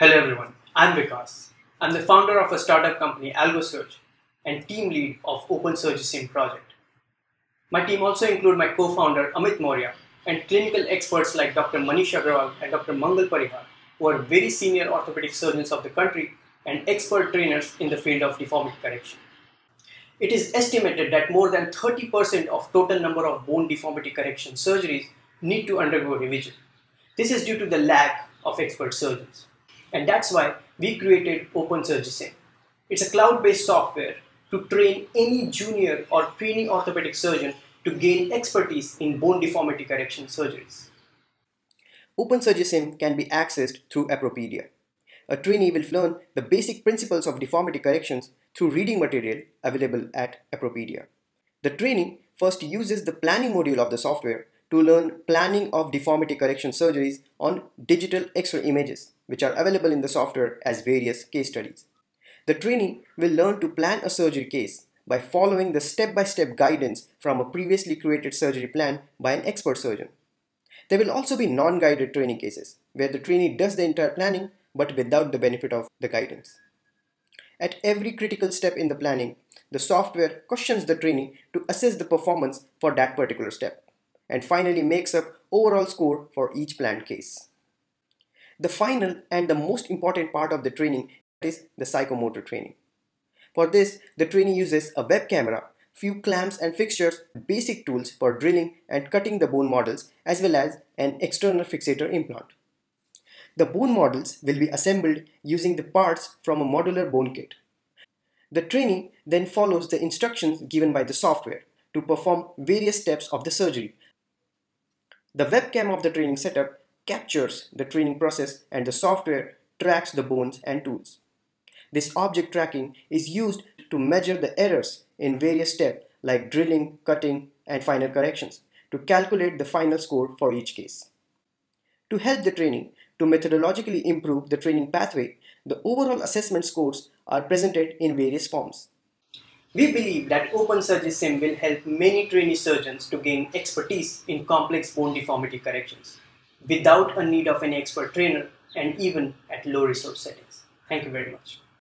Hello everyone, I'm Vikas. I'm the founder of a startup company AlgoSearch and team lead of Open Sim project. My team also include my co-founder Amit Moria and clinical experts like Dr. Manish Agrawal and Dr. Mangal Parihar, who are very senior orthopedic surgeons of the country and expert trainers in the field of deformity correction. It is estimated that more than 30% of total number of bone deformity correction surgeries need to undergo revision. This is due to the lack of expert surgeons. And that's why we created Open Sim. It's a cloud-based software to train any junior or trainee orthopedic surgeon to gain expertise in bone deformity correction surgeries. Open Sim can be accessed through Appropedia. A trainee will learn the basic principles of deformity corrections through reading material available at Appropedia. The trainee first uses the planning module of the software to learn planning of deformity correction surgeries on digital X-ray images, which are available in the software as various case studies. The trainee will learn to plan a surgery case by following the step-by-step -step guidance from a previously created surgery plan by an expert surgeon. There will also be non-guided training cases, where the trainee does the entire planning but without the benefit of the guidance. At every critical step in the planning, the software questions the trainee to assess the performance for that particular step and finally makes up overall score for each planned case. The final and the most important part of the training is the psychomotor training. For this, the trainee uses a web camera, few clamps and fixtures, basic tools for drilling and cutting the bone models as well as an external fixator implant. The bone models will be assembled using the parts from a modular bone kit. The trainee then follows the instructions given by the software to perform various steps of the surgery the webcam of the training setup captures the training process and the software tracks the bones and tools. This object tracking is used to measure the errors in various steps like drilling, cutting, and final corrections to calculate the final score for each case. To help the training to methodologically improve the training pathway, the overall assessment scores are presented in various forms. We believe that OpenSurgiSim will help many trainee surgeons to gain expertise in complex bone deformity corrections without a need of an expert trainer and even at low resource settings. Thank you very much.